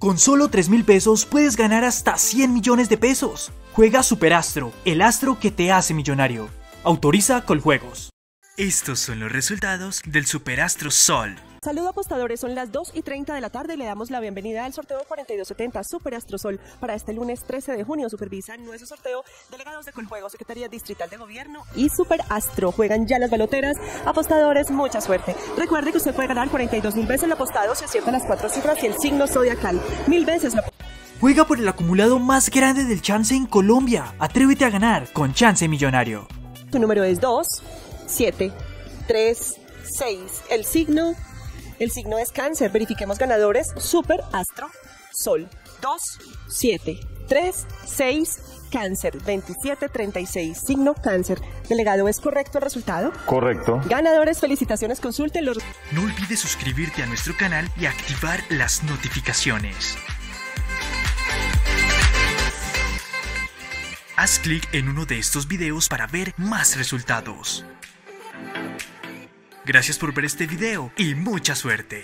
Con solo 3 mil pesos puedes ganar hasta 100 millones de pesos. Juega Superastro, el astro que te hace millonario. Autoriza Coljuegos. Estos son los resultados del Superastro Sol. Saludos apostadores, son las 2 y 30 de la tarde y le damos la bienvenida al sorteo 4270 Super Astrosol para este lunes 13 de junio. Supervisan nuestro sorteo delegados de Coljuego, Secretaría Distrital de Gobierno y Super Astro. Juegan ya las baloteras. Apostadores, mucha suerte. Recuerde que usted puede ganar 42 mil veces el apostado si acierta las cuatro cifras y el signo zodiacal. Mil veces lo Juega por el acumulado más grande del chance en Colombia. Atrévete a ganar con Chance Millonario. Tu número es 2, 7, 3, 6. El signo el signo es cáncer. Verifiquemos ganadores. Super, astro, sol. 2, 7, 3, 6, cáncer. 27, 36. Signo cáncer. Delegado, ¿es correcto el resultado? Correcto. Ganadores, felicitaciones. Consulten los... No olvides suscribirte a nuestro canal y activar las notificaciones. Haz clic en uno de estos videos para ver más resultados. Gracias por ver este video y mucha suerte.